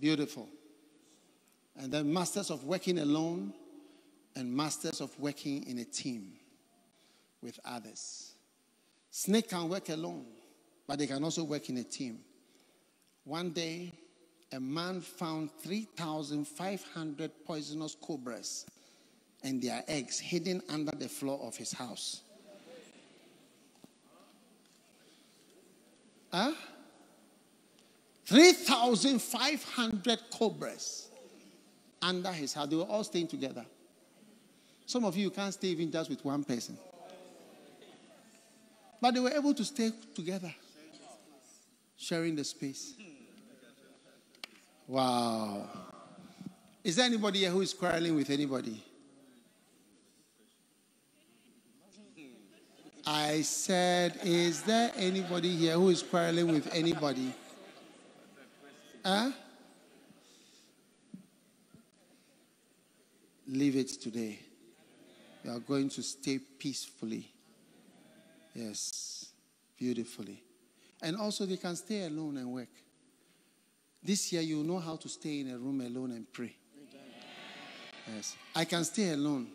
Beautiful. And then masters of working alone and masters of working in a team with others. Snake can work alone, but they can also work in a team. One day, a man found 3,500 poisonous cobras and their eggs hidden under the floor of his house. Huh? 3,500 cobras under his house. They were all staying together. Some of you can't stay even just with one person. But they were able to stay together, sharing the space. Wow. Is there anybody here who is quarreling with anybody? I said, Is there anybody here who is quarreling with anybody? Huh? Leave it today. You are going to stay peacefully. Yes, beautifully. And also, they can stay alone and work. This year, you know how to stay in a room alone and pray. Yes. I can stay alone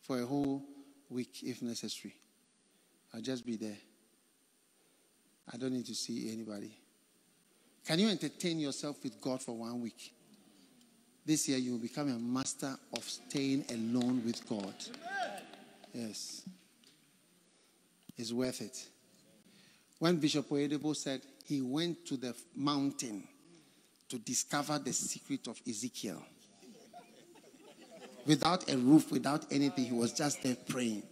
for a whole week if necessary. I'll just be there. I don't need to see anybody. Can you entertain yourself with God for one week? This year, you will become a master of staying alone with God. Yes. It's worth it. When Bishop Oyedepo said he went to the mountain to discover the secret of Ezekiel, without a roof, without anything, he was just there praying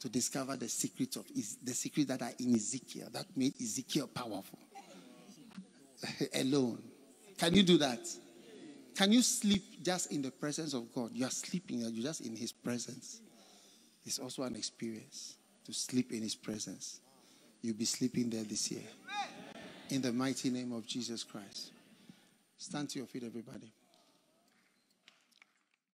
to discover the secret of the secret that are in Ezekiel that made Ezekiel powerful. Alone. Can you do that? Can you sleep just in the presence of God? You are sleeping, you're just in His presence. It's also an experience to sleep in His presence. You'll be sleeping there this year. In the mighty name of Jesus Christ. Stand to your feet, everybody.